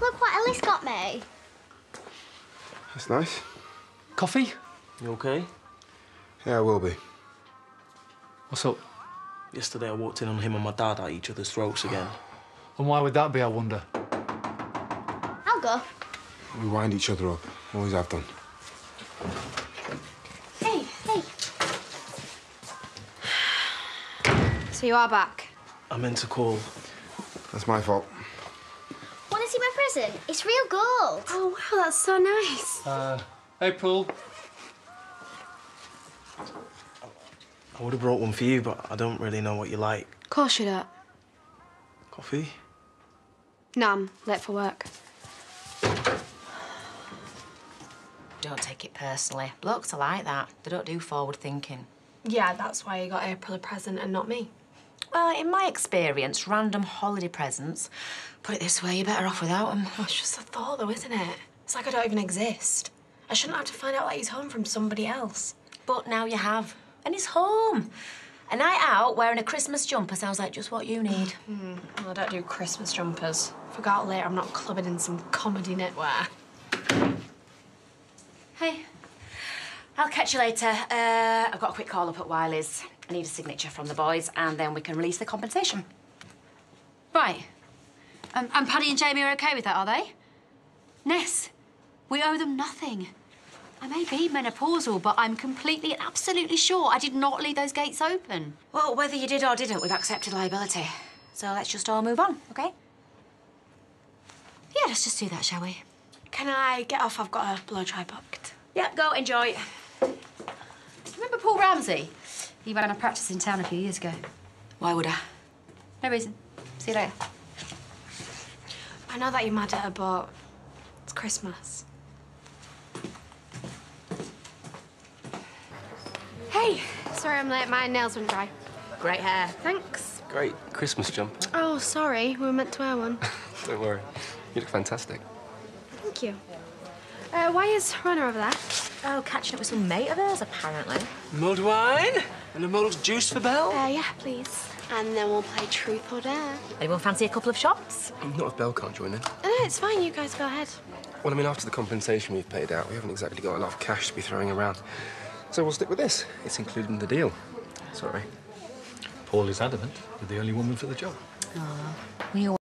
Look what Ellis got me. That's nice. Coffee? You okay? Yeah, I will be. What's up? Yesterday I walked in on him and my dad at each other's throats again. And why would that be, I wonder? I'll go. We wind each other up. Always have done. Hey, hey. So you are back. I meant to call. That's my fault. Want to present? It's real gold. Oh, wow, that's so nice. Uh, April. I would have brought one for you, but I don't really know what you like. Of course you don't. Coffee? No, I'm late for work. Don't take it personally. Blokes are like that. They don't do forward thinking. Yeah, that's why you got April a present and not me. Well, in my experience, random holiday presents, put it this way, you're better off without them. Oh, it's just a thought, though, isn't it? It's like I don't even exist. I shouldn't have to find out that he's home from somebody else. But now you have. And he's home. A night out wearing a Christmas jumper sounds like just what you need. Hmm, well, I don't do Christmas jumpers. Forgot later I'm not clubbing in some comedy knitwear. Hey. I'll catch you later. Uh, I've got a quick call up at Wylie's. I need a signature from the boys, and then we can release the compensation. Right. Um, and Paddy and Jamie are okay with that, are they? Ness, we owe them nothing. I may be menopausal, but I'm completely and absolutely sure I did not leave those gates open. Well, whether you did or didn't, we've accepted liability. So let's just all move on, okay? Yeah, let's just do that, shall we? Can I get off? I've got a blow dry booked. Yeah, go enjoy. Remember Paul Ramsey? He ran a practice in town a few years ago. Why would I? No reason. See you later. I know that you're mad at her, but it's Christmas. Hey, sorry I'm late. My nails went dry. Great hair. Thanks. Great Christmas jumper. Oh, sorry. We were meant to wear one. Don't worry. You look fantastic. Thank you. Uh, why is Rhona over there? Oh, catching up with some mate of hers, apparently. Mulled wine? And a mulled juice for Belle? Uh, yeah, please. And then we'll play truth or dare. Anyone fancy a couple of shots? Not if Belle can't join in. Oh, no, it's fine. You guys go ahead. Well, I mean, after the compensation we've paid out, we haven't exactly got a lot of cash to be throwing around. So we'll stick with this. It's included in the deal. Sorry. Paul is adamant you're the only woman for the job. We